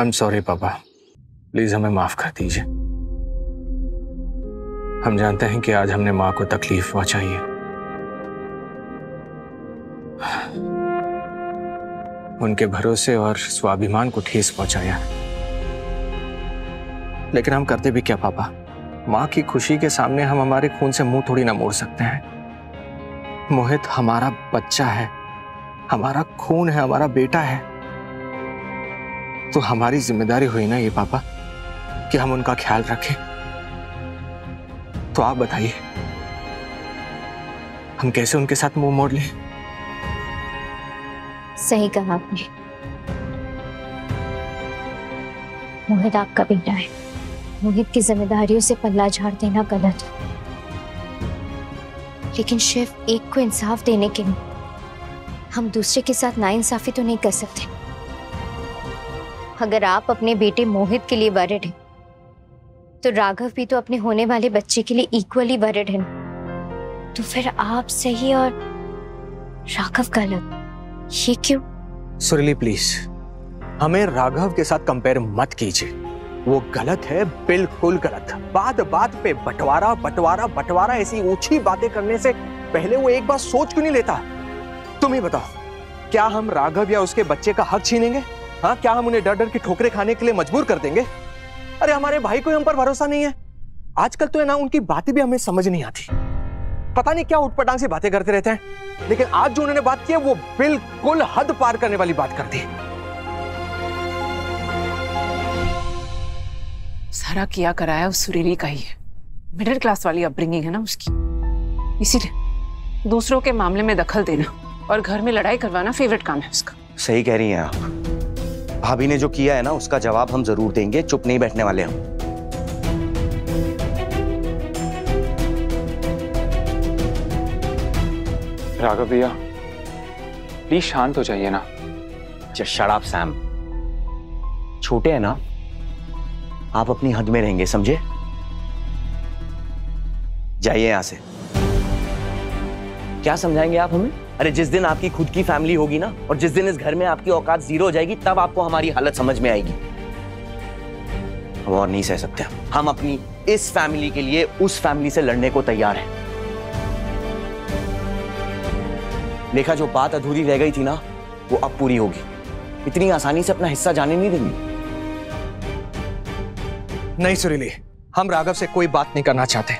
I am sorry papa please हमें माफ़ कर दीजिए। हम जानते हैं कि आज हमने माँ को तकलीफ़ पहुंचाई है। उनके भरोसे और स्वाभिमान को ठेस पहुँचाया। लेकिन हम करते भी क्या, पापा? माँ की खुशी के सामने हम हमारे खून से मुँह थोड़ी ना मोड़ सकते हैं। मोहित हमारा बच्चा है। हमारा खून है, हमारा बेटा है। तो हमारी ज़िम्मेदारी हुई ना ये पापा, कि हम उनका ख्याल रखें। तो आप बताइए, हम कैसे उनके साथ मुँह मोड़ लें? सही कहा आपने। मोहित आपका बेटा है। मोहित की जिम्मेदारियों से पल्ला झाड़ देना गलत है। लेकिन शिव एक को इंसाफ देने के लिए हम दूसरे के साथ नाइंसाफी तो नहीं कर सकते। अगर आप अपने बेटे मोहित के लिए वरिड हैं तो राघव भी तो अपने होने वाले बच्चे के लिए इक्वली वरिड हैं। तो फिर आप सही और राघव गलत ये क्यों? सुरली प्लीज़ हमें राघव के साथ कंपेयर मत कीजिए। वो गलत है, बिल्कुल गलत। बात बात पे बंटवारा बंटवारा बंटवारा, ऐसी ऊँची बातें करने से पहले वो एक बार सोच क्यों नहीं लेता? तुम ही बताओ, क्या हम राघव या उसके बच्चे का हक छीनेंगे? हाँ क्या हम उन्हें डर डर के ठोकरे खाने के लिए मजबूर कर देंगे? अरे हमारे भाई को हम पर भरोसा नहीं है। आजकल तो है ना उनकी बातें भी हमें समझ नहीं आती। पता नहीं क्या उठपटांग से बातें करते रहते हैं लेकिन आज जो उन्होंने बात की है वो बिल्कुल हद पार करने वाली बात कर दी। सारा किया कराया उस सुरीली का ही है। मिडिल क्लास वाली अपब्रिंगिंग है ना उसकी। इसीलिए दूसरों के मामले में दखल देना और घर में लड़ाई करवाना फेवरेट काम है उसका। सही कह रही हैं आप। भाभी ने जो किया है ना उसका जवाब हम ज़रूर देंगे। चुप नहीं बैठने वाले हम। राघव भैया प्लीज़ शांत हो जाइए ना। शराब सैम छोटे हैं ना आप अपनी हद में रहेंगे समझे? जाइए यहाँ से। क्या समझाएँगे आप हमें? अरे जिस दिन आपकी खुद की फैमिली होगी ना और जिस दिन इस घर में आपकी औकात ज़ीरो हो जाएगी तब आपको हमारी हालत समझ में आएगी। हम और नहीं सह सकते। हम अपनी इस फैमिली के लिए उस फैमिली से लड़ने को तैयार हैं। लेखा जो बात अधूरी रह गई थी ना वो अब पूरी होगी। इतनी आसानी से अपना हिस्सा जाने नहीं देंगे। नहीं सुरीली हम राघव से कोई बात नहीं करना चाहते।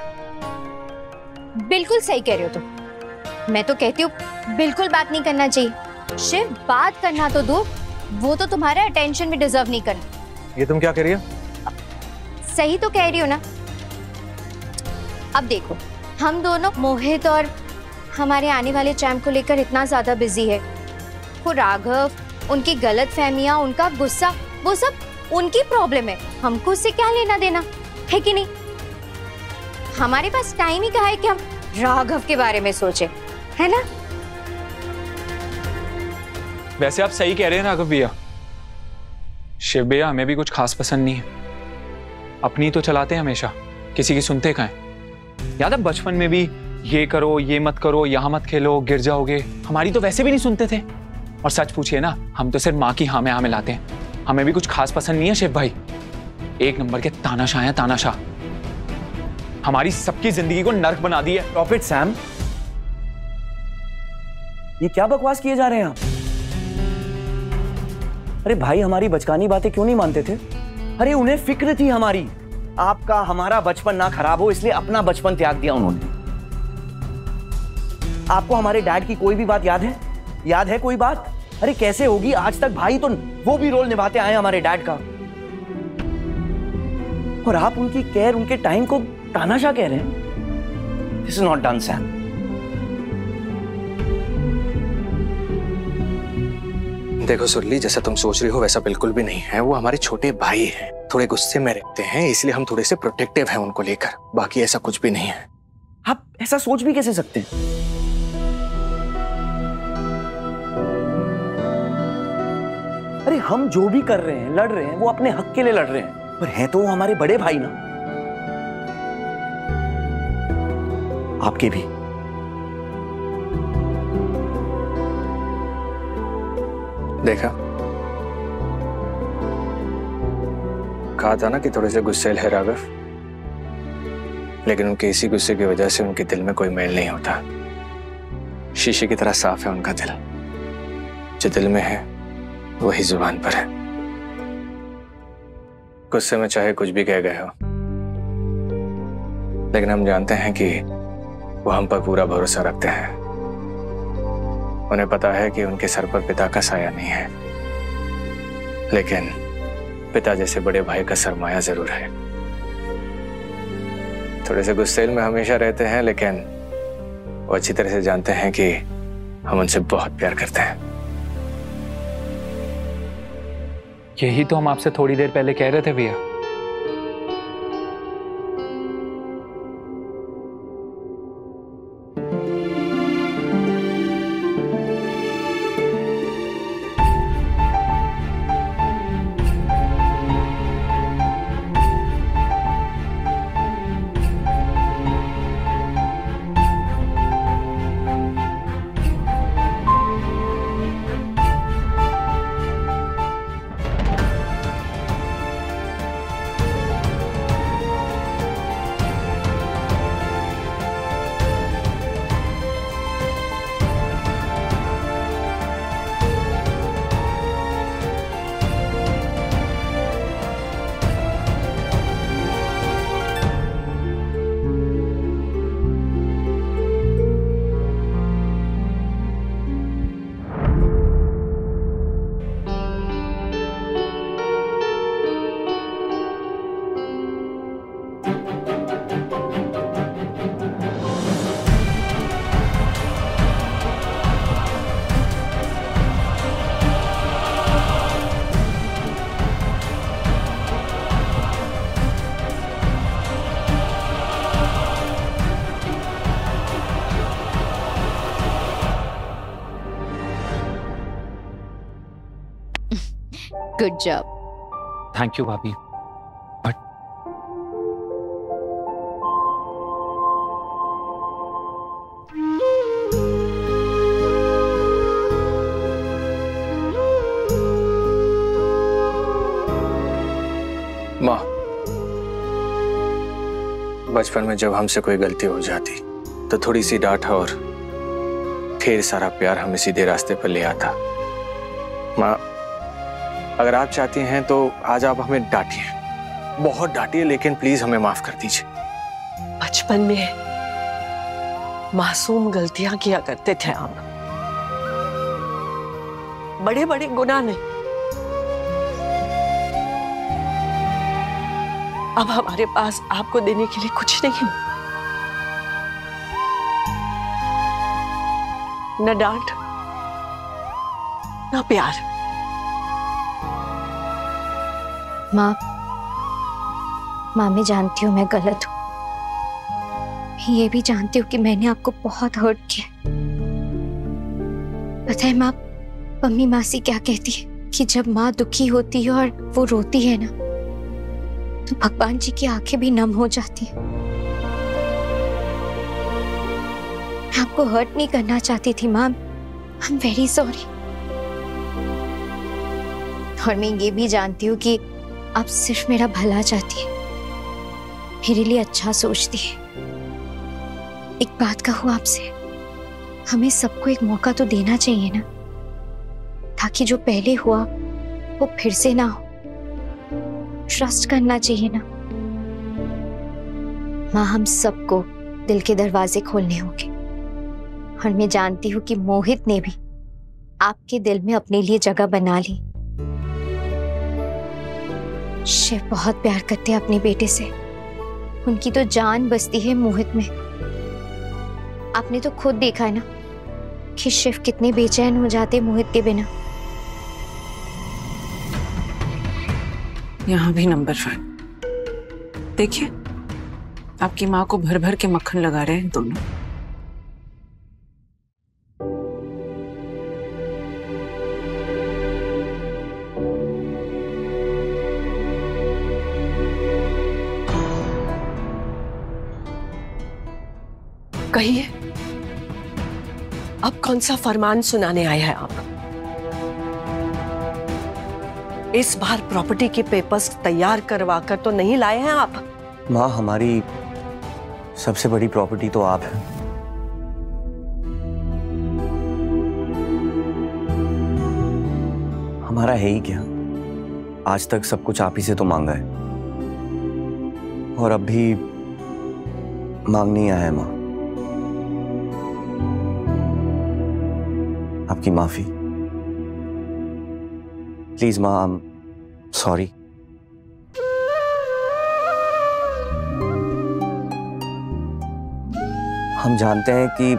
बिल्कुल सही कह रहे हो तुम। तो। मैं तो कहती हूँ बिल्कुल बात नहीं करना चाहिए। शिव बात करना तो दो। वो तो तुम्हारा अटेंशन भी डिजर्व नहीं करना। ये तुम क्या कह रही हो? सही तो कह रही हो ना? अब देखो हम दोनों मोहित और हमारे आने वाले चैम्प को लेकर इतना ज़्यादा बिज़ी है। वो राघव उनकी गलत फहमियाँ उनका गुस्सा वो सब उनकी प्रॉब्लम है। हमको उससे क्या लेना देना? है कि नहीं? हमारे पास टाइम ही कहा है कि हम राघव के बारे में सोचे है ना? वैसे आप सही कह रहे हैं राघव भैया। शिव भैया, हमें भी कुछ खास पसंद नहीं है। अपनी तो चलाते हैं हमेशा, किसी की सुनते कहा याद है बचपन में भी ये करो, ये मत करो, यहाँ मत खेलो, गिर जाओगे। हमारी तो वैसे भी नहीं सुनते थे। और सच पूछिए ना, हम तो सिर्फ़ माँ की हाँ में हाँ मिलाते हैं। हमें भी कुछ खास पसंद नहीं है शिव भाई? एक नंबर के तानाशाह हैं, तानाशाह। हमारी सबकी ज़िंदगी को नर्क बना दी है। Profit, Sam. ये क्या बकवास किए जा रहे हैं आप? अरे भाई, हमारी बचकानी बातें क्यों नहीं मानते थे? अरे, उन्हें फ़िक्र थी हमारी। आपका, हमारा बचपन ना खराब हो, इसलिए अपना बचपन त्याग दिया उन्होंने। आपको हमारे डैड की कोई भी बात याद है? याद है कोई बात? अरे, कैसे होगी? आज तक भाई तो वो भी रोल निभाते आए हमारे डैड का। और आप उनकी केयर, उनके टाइम को तानाशाह कह रहे हैं? This is not done Sam देखो सुरली, जैसा तुम सोच रही हो वैसा बिल्कुल भी नहीं है। वो हमारे छोटे भाई हैं। थोड़े गुस्से में रहते हैं, इसलिए हम थोड़े से प्रोटेक्टिव हैं उनको लेकर। बाकी ऐसा कुछ भी नहीं है। आप ऐसा सोच भी कैसे सकते हैं? अरे, हम जो भी कर रहे हैं, लड़ रहे हैं, वो अपने हक के लिए लड़ रहे हैं। पर हैं तो वो हमारे बड़े भाई ना। आपके भी। देखा। कहा था ना कि थोड़े से गुस्सेल है राघव लेकिन उनके इसी गुस्से की वजह से उनके दिल में कोई मेल नहीं होता। शीशे की तरह साफ़ है उनका दिल। जो दिल में है, वही ज़ुबान पर है। गुस्से में चाहे कुछ भी कह गए हो। लेकिन हम जानते हैं कि वो हम पर पूरा भरोसा रखते हैं। उन्हें पता है कि उनके सर पर पिता का साया नहीं है। लेकिन पिता जैसे बड़े भाई का सरमाया ज़रूर है। थोड़े से गुस्सेल में हमेशा रहते हैं, लेकिन वो अच्छी तरह से जानते हैं कि हम उनसे बहुत प्यार करते हैं। यही तो हम आपसे थोड़ी देर पहले कह रहे थे भैया। गुड जॉब थैंक यू भाभी बट माँ बचपन में जब हमसे कोई गलती हो जाती तो थोड़ी सी डांट और फिर सारा प्यार हमें सीधे रास्ते पर ले आता। माँ अगर आप चाहती हैं तो आज आप हमें डांटिए। बहुत डांटिए, लेकिन प्लीज़ हमें माफ़ कर दीजिए। बचपन में मासूम गलतियाँ किया करते थे आप बड़े बड़े गुनाह नहीं। अब हमारे पास आपको देने के लिए कुछ नहीं। न डांट, ना प्यार। माँ माँ मैं जानती हूँ मैं गलत हूँ। मैं ये भी जानती हूँ कि मैंने आपको बहुत हर्ट किया पता है माँ, मम्मी मासी क्या कहती है? कि जब माँ दुखी होती है और वो रोती है ना तो भगवान जी की आँखें भी नम हो जाती है। मैं आपको हर्ट नहीं करना चाहती थी ma'am I am very sorry और मैं ये भी जानती हूँ कि आप सिर्फ़ मेरा भला चाहती है। मेरे लिए अच्छा सोचती है। एक बात कहूँ आपसे, हमें सबको एक मौका तो देना चाहिए ना? ताकि जो पहले हुआ, वो फिर से ना हो। ट्रस्ट करना चाहिए ना? माँ, हम सबको दिल के दरवाजे खोलने होंगे। और मैं जानती हूँ कि मोहित ने भी आपके दिल में अपने लिए जगह बना ली। शिव बहुत प्यार करते हैं अपने बेटे से। उनकी तो जान बसती है मोहित में। आपने तो खुद देखा है ना कि शिव कितने बेचैन हो जाते मोहित के बिना। यहाँ भी नंबर फाइव देखिए, आपकी माँ को भर भर के मक्खन लगा रहे हैं दोनों। कहिए। अब कौन सा फरमान सुनाने आए हैं आप? इस बार प्रॉपर्टी के पेपर्स तैयार करवा कर तो नहीं लाए हैं आप? माँ, हमारी सबसे बड़ी प्रॉपर्टी तो आप हैं। हमारा है ही क्या? आज तक सब कुछ आप ही से तो मांगा है। और अब भी मांगनी आया है माँ। आपकी माफ़ी। प्लीज़ माँ आई एम सॉरी हम जानते हैं कि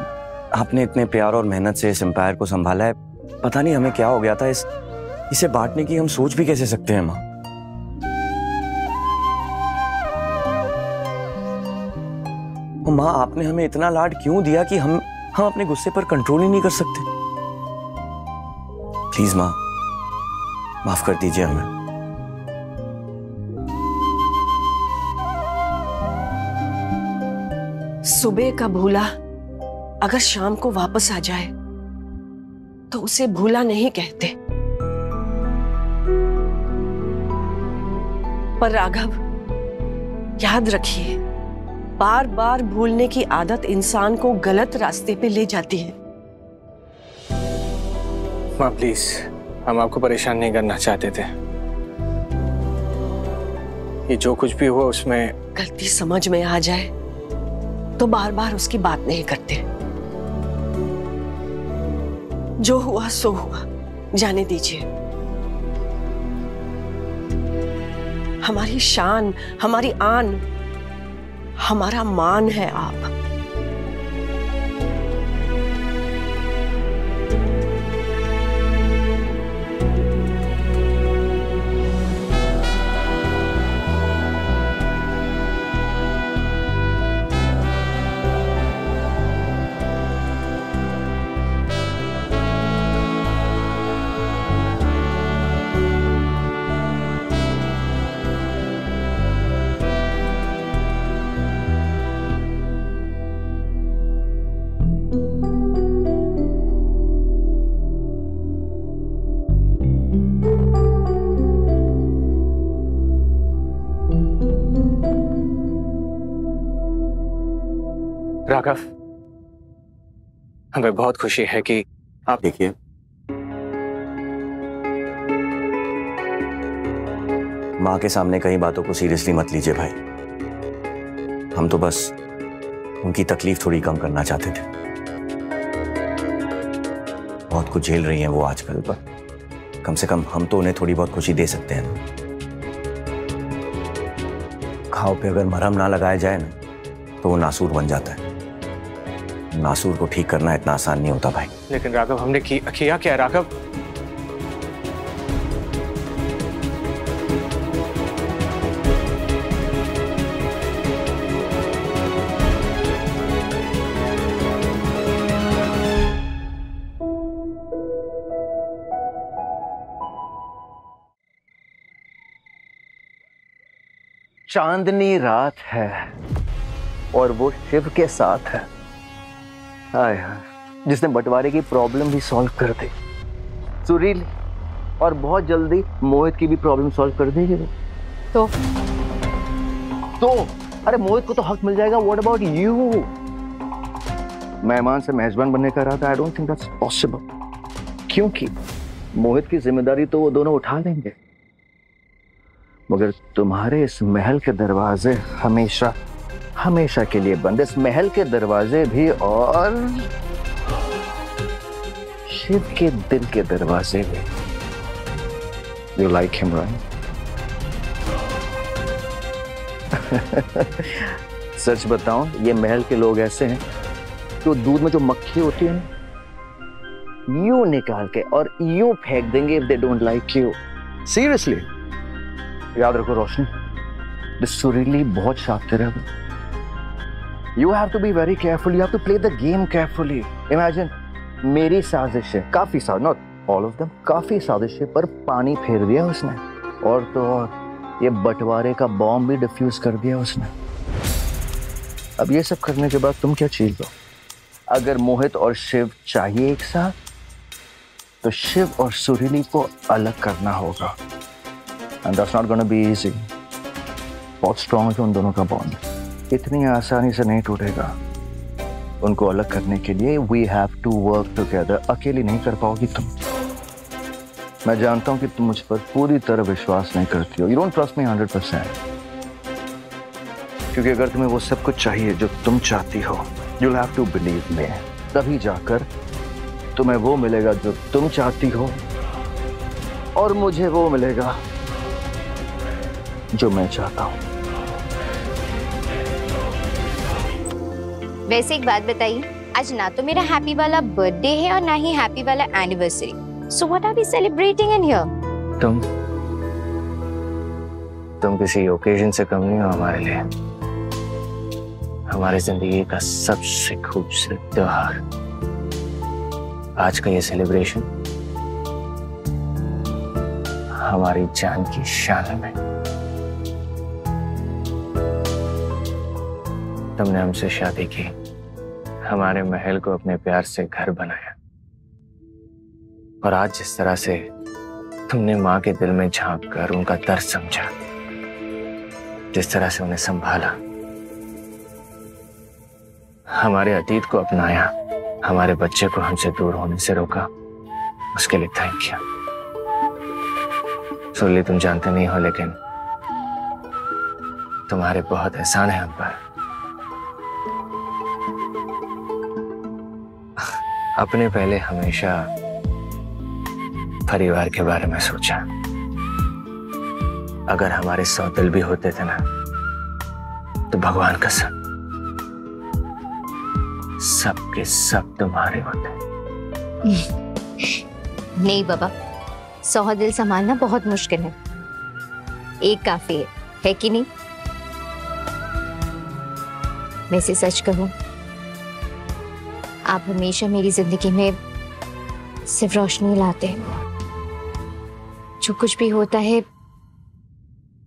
आपने इतने प्यार और मेहनत से इस एम्पायर को संभाला है। पता नहीं हमें क्या हो गया था, इस, इसे बांटने की हम सोच भी कैसे सकते हैं माँ? माँ, आपने हमें इतना लाड क्यों दिया कि हम हम अपने गुस्से पर कंट्रोल ही नहीं कर सकते? प्लीज़ माँ, माफ़ कर दीजिए हमें। सुबह का भूला अगर शाम को वापस आ जाए तो उसे भूला नहीं कहते। पर राघव, याद रखिए बार बार भूलने की आदत इंसान को गलत रास्ते पे ले जाती है। माँ प्लीज़ हम आपको परेशान नहीं करना चाहते थे। ये जो कुछ भी हुआ उसमें गलती समझ में आ जाए तो बार बार उसकी बात नहीं करते। जो हुआ, सो हुआ। जाने दीजिए। हमारी शान, हमारी आन, हमारा मान है आप। राघव, हमें बहुत खुशी है कि आप देखिए। माँ के सामने कई बातों को सीरियसली मत लीजिए भाई। हम तो बस उनकी तकलीफ़ थोड़ी कम करना चाहते थे। बहुत कुछ झेल रही हैं वो आजकल, पर कम से कम हम तो उन्हें थोड़ी बहुत खुशी दे सकते हैं ना। घाव पे अगर मरहम ना लगाया जाए ना तो वो नासूर बन जाता है। नासूर को ठीक करना इतना आसान नहीं होता भाई। लेकिन राघव हमने की, किया क्या राघव? चांदनी रात है और वो शिव के साथ है। हाय हाय जिसने बंटवारे की प्रॉब्लम भी सॉल्व कर दी। सुरील और बहुत जल्दी मोहित की भी प्रॉब्लम सॉल्व कर देगी। तो? तो? अरे मोहित को तो हक मिल जाएगा। व्हाट अबाउट यू मेहमान से मेजबान बनने का रहा था I don't think that's possible क्योंकि मोहित की ज़िम्मेदारी तो वो दोनों उठा लेंगे। मगर तुम्हारे इस महल के दरवाजे हमेशा हमेशा के लिए बंद। इस महल के दरवाजे भी और शिव के दिल के दरवाजे भी। यू लाइक हिम राइट सच बताऊँ, ये महल के लोग ऐसे हैं, जो दूध में जो मक्खी होती है ना, यू निकाल के और यू फेंक देंगे if they don't like you seriously याद रखो रोशनी सुरीली बहुत शातिर है you have to be very careful you have to play the game carefully imagine मेरी साजिश है। काफ़ी साजिश नॉट ऑल ऑफ़ देम काफ़ी साजिश है, पर पानी फेर दिया उसने। और तो और, ये बंटवारे का बॉम्ब भी डिफ्यूज कर दिया उसने। अब ये सब करने के बाद तुम क्या चीज़ लो अगर मोहित और शिव चाहिए एक साथ तो शिव और सुरीली को अलग करना होगा। And that's not gonna be easy बहुत स्ट्रांग है उन दोनों का बॉन्ड इतनी आसानी से नहीं टूटेगा। उनको अलग करने के लिए we have to work together अकेली नहीं कर पाओगी तुम। मैं जानता हूँ कि तुम मुझ पर पूरी तरह विश्वास नहीं करती हो। You don't trust me hundred percent क्योंकि अगर तुम्हें वो सब कुछ चाहिए जो तुम चाहती हो you have to believe me तभी जाकर तुम्हें वो मिलेगा जो तुम चाहती हो। और मुझे वो मिलेगा जो मैं चाहता हूँ। वैसे एक बात बताइए, आज ना तो मेरा हैप्पी वाला बर्थडे है और ना ही हैप्पी वाला anniversary so what are we celebrating in here तुम तुम किसी ओकेजन से कम नहीं हो हमारे लिए. हमारी ज़िंदगी का सबसे खूबसूरत त्योहार. आज का ये सेलिब्रेशन हमारी जान की शान में. तुमने हमसे शादी की. हमारे महल को अपने प्यार से घर बनाया। और आज जिस तरह से तुमने माँ के दिल में झाँक कर उनका दर्द समझा, जिस तरह से उन्हें संभाला, हमारे अतीत को अपनाया, हमारे बच्चे को हमसे दूर होने से रोका, उसके लिए थैंक यू सुरली, तुम जानते नहीं हो, लेकिन तुम्हारे बहुत एहसान है हम पर। अपने पहले हमेशा परिवार के बारे में सोचा। अगर हमारे सौ दिल भी होते थे ना तो भगवान कसम सबके सब तुम्हारे होते। नहीं बाबा सौ दिल संभालना बहुत मुश्किल है। एक काफ़ी है है कि नहीं? वैसे सच कहूँ आप हमेशा मेरी ज़िंदगी में सिर्फ़ रोशनी लाते हैं। जो कुछ भी होता है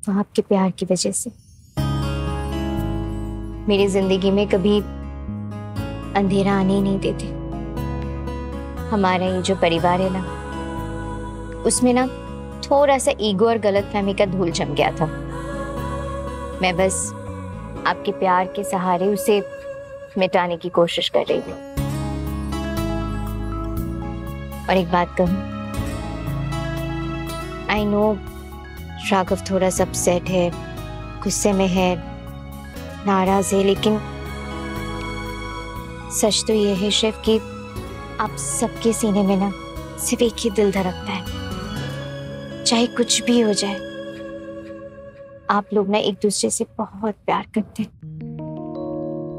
वो आपके प्यार की वजह से। मेरी ज़िंदगी में कभी अंधेरा आने ही नहीं देते। हमारा ये जो परिवार है ना, उसमें ना थोड़ा सा ईगो और गलत फहमी का धूल जम गया था। मैं बस आपके प्यार के सहारे उसे मिटाने की कोशिश कर रही थी और एक बात कहूँ। आई नो राघव थोड़ा सा अपसेट है, गुस्से में है, नाराज़ है, लेकिन सच तो ये है शिव कि आप सबके सीने में ना सिर्फ़ एक ही दिल धड़कता है। चाहे कुछ भी हो जाए, आप लोग ना एक दूसरे से बहुत प्यार करते हैं।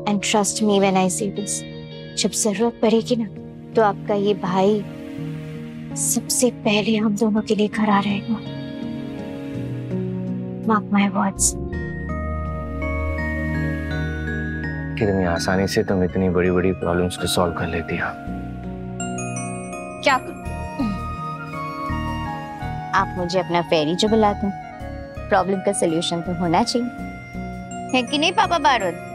And trust me when I say this जब ज़रूरत पड़ेगी ना तो आपका ये भाई सबसे पहले हम दोनों के लिए खड़ा रहेगा मार्क माय वर्ड्स कितनी आसानी से तुम इतनी बड़ी बड़ी प्रॉब्लम्स को सॉल्व कर लेती हो। क्या करूँ? आप मुझे अपना फेरी जो बुलाते हैं। प्रॉब्लम का सलूशन तो होना चाहिए। है कि नहीं पापा बारूद?